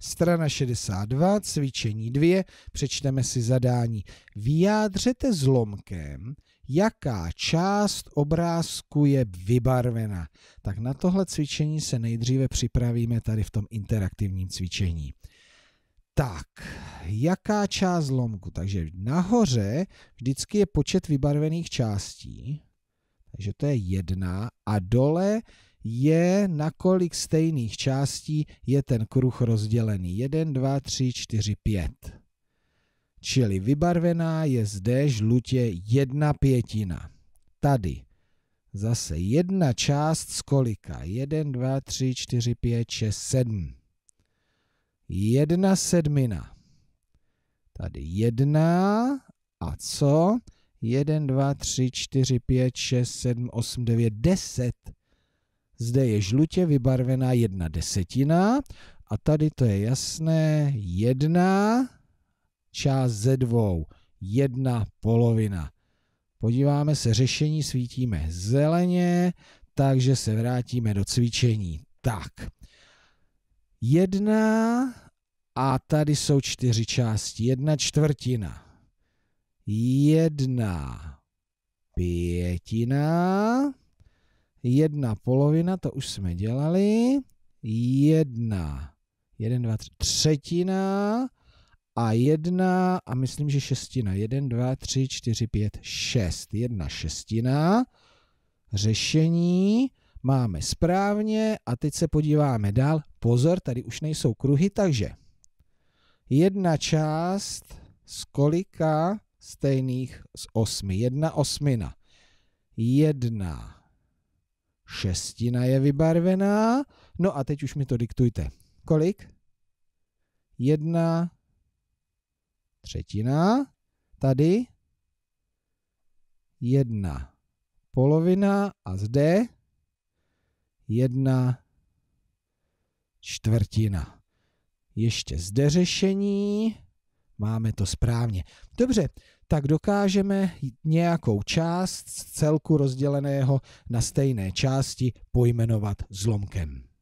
Strana 62, cvičení 2, přečteme si zadání. Vyjádřete zlomkem, jaká část obrázku je vybarvena. Tak na tohle cvičení se nejdříve připravíme tady v tom interaktivním cvičení. Tak, jaká část zlomku? Takže nahoře vždycky je počet vybarvených částí, takže to je jedna a dole je na kolik stejných částí je ten kruh rozdělený. 1, 2, 3, 4, 5. Čili vybarvená je zde žlutě jedna pětina. Tady zase jedna část z kolika? 1, 2, 3, 4, 5, 6, 7. Jedna sedmina. Tady jedna a co? 1, 2, 3, 4, 5, 6, 7, 8, 9, 10. Zde je žlutě vybarvená jedna desetina a tady to je jasné, jedna část ze dvou, jedna polovina. Podíváme se, řešení svítíme zeleně, takže se vrátíme do cvičení. Tak, jedna a tady jsou čtyři části, jedna čtvrtina, jedna pětina, jedna polovina, to už jsme dělali, jedna, jeden, dva, tři, třetina a jedna a myslím, že šestina. Jeden, dva, tři, čtyři, pět, šest. Jedna šestina. Řešení máme správně a teď se podíváme dál. Pozor, tady už nejsou kruhy, takže jedna část z kolika stejných z osmi. Jedna osmina. Jedna šestina je vybarvená. No a teď už mi to diktujte. Kolik? Jedna třetina. Tady jedna polovina a zde jedna čtvrtina. Ještě zde řešení. Máme to správně. Dobře, tak dokážeme nějakou část celku rozděleného na stejné části pojmenovat zlomkem.